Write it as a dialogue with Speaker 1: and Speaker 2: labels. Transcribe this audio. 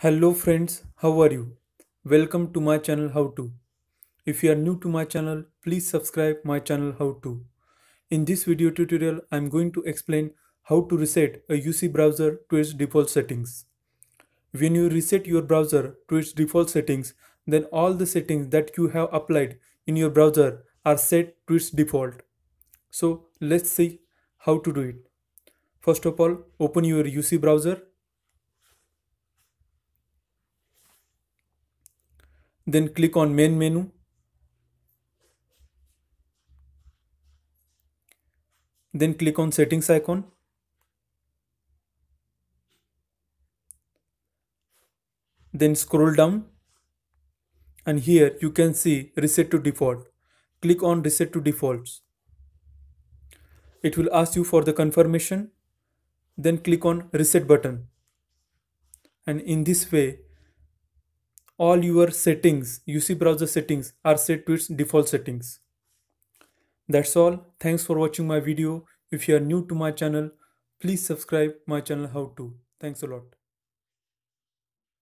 Speaker 1: Hello friends, how are you? Welcome to my channel How To. If you are new to my channel, please subscribe my channel How To. In this video tutorial, I am going to explain how to reset a UC browser to its default settings. When you reset your browser to its default settings, then all the settings that you have applied in your browser are set to its default. So let's see how to do it. First of all, open your UC browser then click on main menu. Then click on settings icon. Then scroll down. And here you can see reset to default. Click on reset to defaults. It will ask you for the confirmation. Then click on reset button. And in this way all your settings, UC browser settings are set to its default settings. That's all. Thanks for watching my video. If you are new to my channel, please subscribe my channel how to. Thanks a lot.